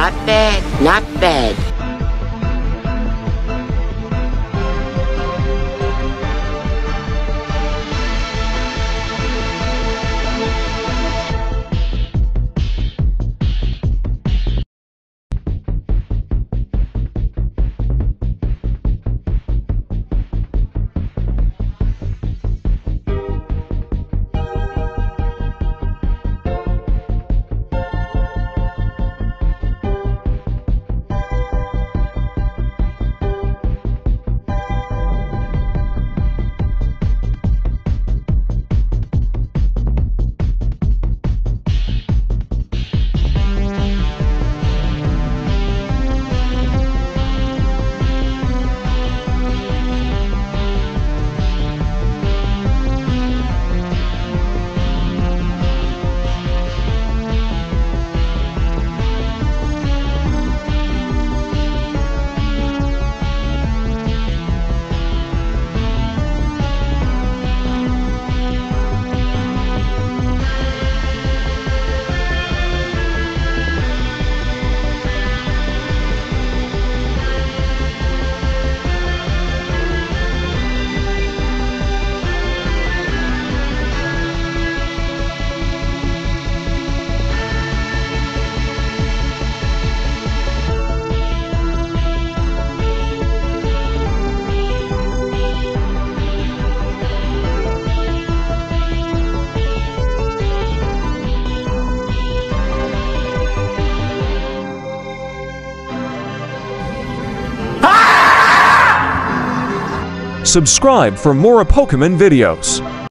Not bad, not bad. Subscribe for more Pokemon videos.